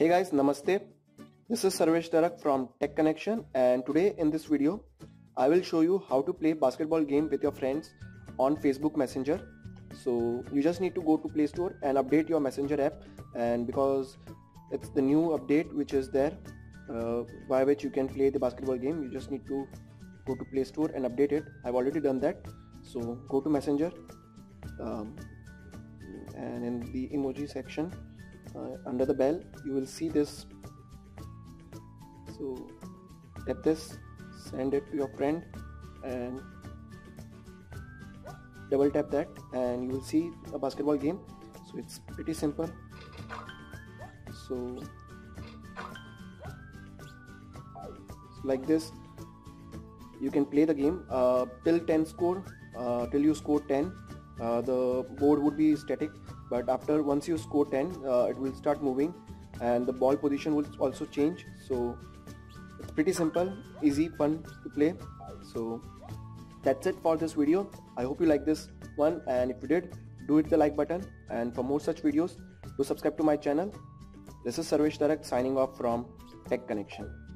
Hey guys, Namaste. This is Sarvesh Darak from Tech Connection and today in this video I will show you how to play basketball game with your friends on Facebook Messenger. So you just need to go to Play Store and update your Messenger app and because it's the new update which is there uh, by which you can play the basketball game you just need to go to Play Store and update it. I've already done that. So go to Messenger um, and in the emoji section uh, under the bell you will see this. So tap this send it to your friend and double tap that and you will see a basketball game. So it's pretty simple. So, like this you can play the game. Uh, till 10 score uh, till you score 10 uh, the board would be static but after once you score 10 uh, it will start moving and the ball position will also change. So it's pretty simple easy fun to play. So that's it for this video. I hope you like this one and if you did do hit the like button. And for more such videos do subscribe to my channel. This is sarvesh darak signing off from tech connection